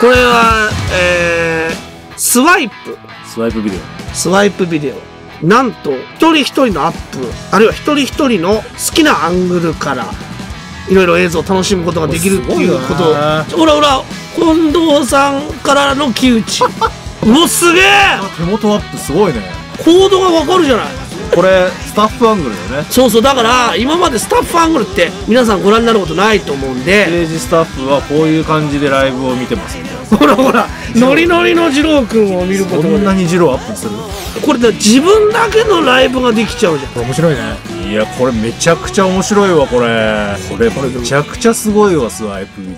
これは、えー、スワイプ。スワイプビデスワイプビデオ。なんと、一人一人のアップ、あるいは一人一人の好きなアングルから、いろいろ映像を楽しむことができるっていうこと。ほらほら、近藤さんからの木内。うわ、すげえ！オ手元アップすごいね。コードがわかるじゃないこれスタッフアングルだよね。そうそう、だから、今までスタッフアングルって皆さんご覧になることないと思うんスで、テージスタッフはこういう感じでライブを見てますみたいな。ほらほら、ノリノリの二郎くんを見ることこんがなにジローアップする？これだ自分だけのライブができちゃうじゃん。面白いね。いやこれめちゃくちゃ面白いわこれ。これめちゃくちゃすごいわスワイプビデ